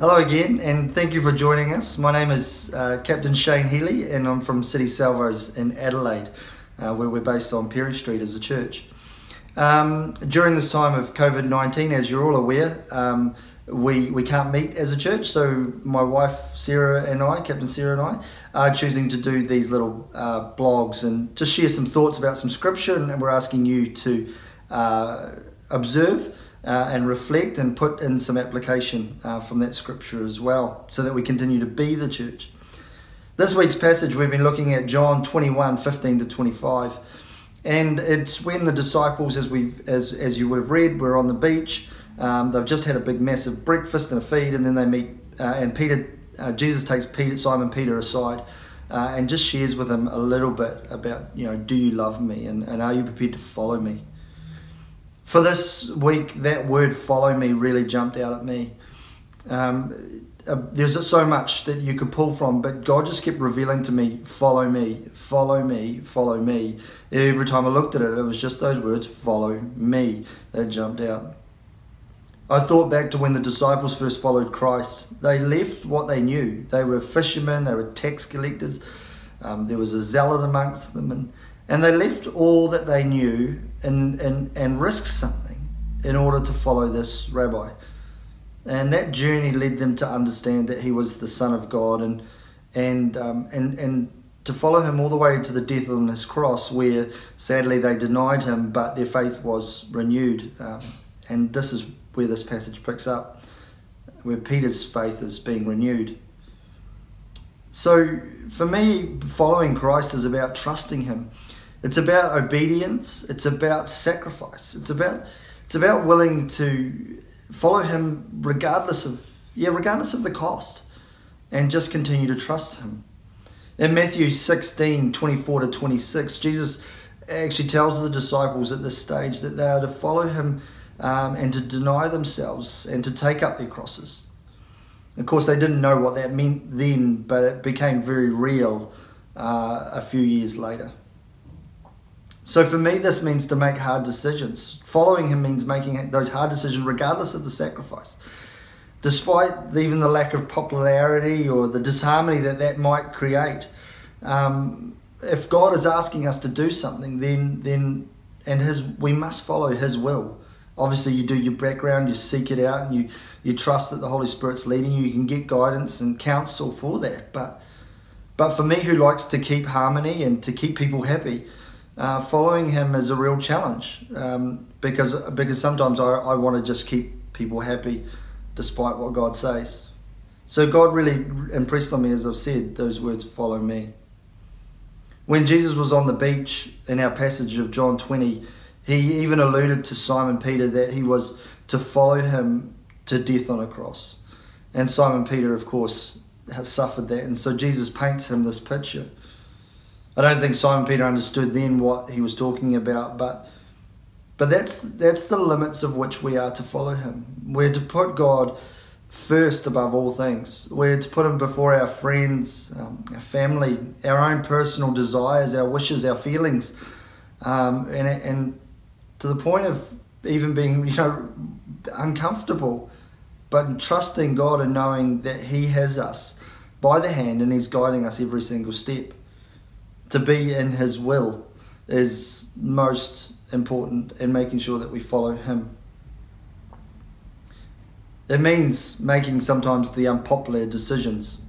Hello again, and thank you for joining us. My name is uh, Captain Shane Healy, and I'm from City Salvos in Adelaide, uh, where we're based on Pirie Street as a church. Um, during this time of COVID 19, as you're all aware, um, we, we can't meet as a church, so my wife Sarah and I, Captain Sarah and I, are choosing to do these little uh, blogs and just share some thoughts about some scripture, and we're asking you to uh, observe uh, and reflect and put in some application uh, from that scripture as well, so that we continue to be the church. This week's passage, we've been looking at John 21 15 to 25. And it's when the disciples, as, we as, as you would have read, were on the beach. Um, they've just had a big, massive breakfast and a feed, and then they meet, uh, and Peter, uh, Jesus takes Peter, Simon Peter aside uh, and just shares with him a little bit about, you know, do you love me and, and are you prepared to follow me? For this week, that word follow me really jumped out at me. Um, uh, there's so much that you could pull from, but God just kept revealing to me, follow me, follow me, follow me. Every time I looked at it, it was just those words, follow me, that jumped out. I thought back to when the disciples first followed Christ. They left what they knew. They were fishermen, they were tax collectors, um, there was a zealot amongst them, and and they left all that they knew and, and, and risked something in order to follow this rabbi. And that journey led them to understand that he was the Son of God and, and, um, and, and to follow him all the way to the death on his cross, where sadly they denied him, but their faith was renewed. Um, and this is where this passage picks up, where Peter's faith is being renewed. So for me, following Christ is about trusting him it's about obedience. It's about sacrifice. It's about it's about willing to follow him regardless of yeah, regardless of the cost, and just continue to trust him. In Matthew 16, 24 to 26, Jesus actually tells the disciples at this stage that they are to follow him um, and to deny themselves and to take up their crosses. Of course, they didn't know what that meant then, but it became very real uh, a few years later. So for me, this means to make hard decisions. Following him means making those hard decisions regardless of the sacrifice. Despite even the lack of popularity or the disharmony that that might create, um, if God is asking us to do something, then then and his we must follow His will. Obviously, you do your background, you seek it out, and you you trust that the Holy Spirit's leading you. You can get guidance and counsel for that. But but for me, who likes to keep harmony and to keep people happy, uh, following him is a real challenge um, because because sometimes I, I want to just keep people happy despite what God says. So God really impressed on me, as I've said, those words, follow me. When Jesus was on the beach in our passage of John 20, he even alluded to Simon Peter that he was to follow him to death on a cross. And Simon Peter, of course, has suffered that. And so Jesus paints him this picture. I don't think Simon Peter understood then what he was talking about, but but that's that's the limits of which we are to follow him. We're to put God first above all things. We're to put him before our friends, um, our family, our own personal desires, our wishes, our feelings, um, and and to the point of even being you know uncomfortable, but trusting God and knowing that He has us by the hand and He's guiding us every single step to be in His will is most important in making sure that we follow Him. It means making sometimes the unpopular decisions,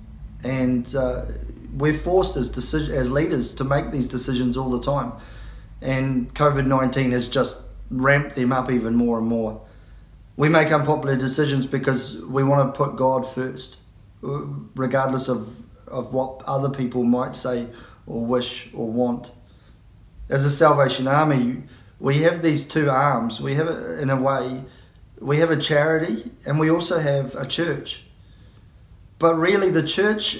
and uh, we're forced as decision as leaders to make these decisions all the time. And COVID nineteen has just ramped them up even more and more. We make unpopular decisions because we want to put God first, regardless of of what other people might say or wish or want. As a Salvation Army, we have these two arms. We have, a, in a way, we have a charity and we also have a church. But really, the church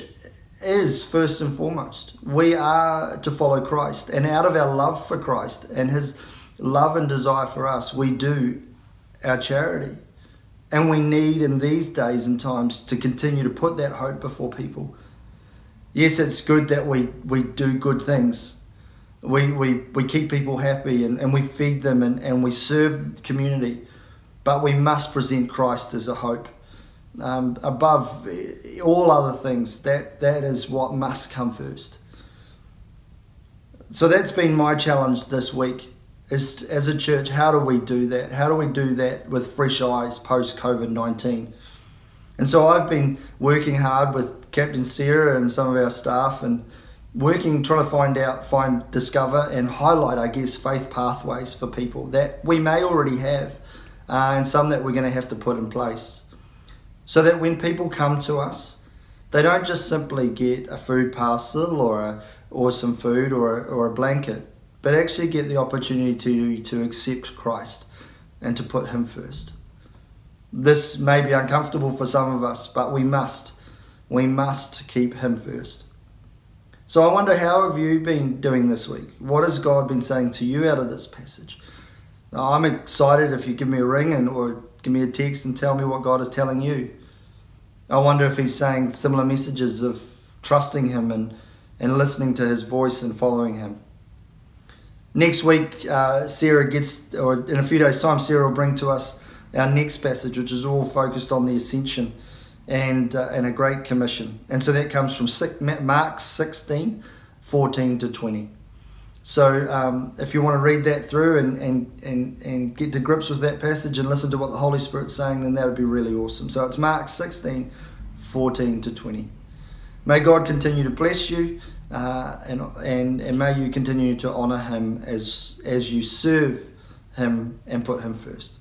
is first and foremost. We are to follow Christ, and out of our love for Christ and His love and desire for us, we do our charity. And we need in these days and times to continue to put that hope before people yes, it's good that we, we do good things. We, we, we keep people happy and, and we feed them and, and we serve the community. But we must present Christ as a hope. um, above all other things. That that is what must come first. So that's been my challenge this week. Is as a church, how do we do that? How do we do that with fresh eyes post COVID nineteen? And so I've been working hard with Captain Sarah and some of our staff and working trying to find out find discover and highlight i guess faith pathways for people that we may already have uh, and some that we're going to have to put in place. So that when people come to us they don't just simply get a food parcel or a, or some food or, or a blanket but actually get the opportunity to to accept christ and to put him first this may be uncomfortable for some of us but we must we must keep him first so I wonder how have you been doing this week? What has God been saying to you out of this passage? Now, I'm excited if you give me a ring and or give me a text and tell me what God is telling you. I wonder if He's saying similar messages of trusting Him and, and listening to His voice and following Him. Next week, uh, Sarah gets, or in a few days' time, Sarah will bring to us our next passage, which is all focused on the ascension and, uh, and a great commission. And so that comes from Mark 16, 14 to 20. So um, if you want to read that through and, and, and, and get to grips with that passage and listen to what the Holy Spirit's saying, then that would be really awesome. So it's Mark 16, 14 to 20. May God continue to bless you uh, and, and, and may you continue to honour Him as, as you serve Him and put Him first.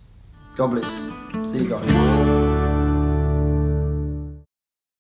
God bless. See you guys.